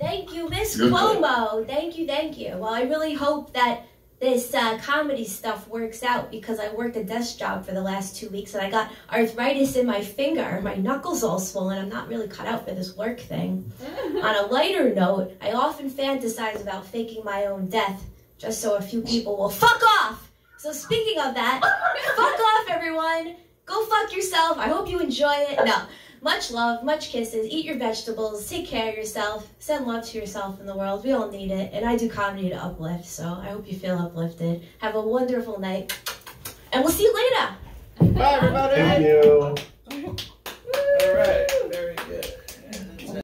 Thank you, Miss Good Cuomo. Thank you, thank you. Well, I really hope that this uh, comedy stuff works out because I worked a desk job for the last two weeks and I got arthritis in my finger. My knuckles all swollen. I'm not really cut out for this work thing. On a lighter note, I often fantasize about faking my own death just so a few people will fuck off. So speaking of that, fuck off, everyone. Go fuck yourself. I hope you enjoy it. No. Much love, much kisses, eat your vegetables, take care of yourself, send love to yourself in the world. We all need it. And I do comedy to uplift, so I hope you feel uplifted. Have a wonderful night. And we'll see you later.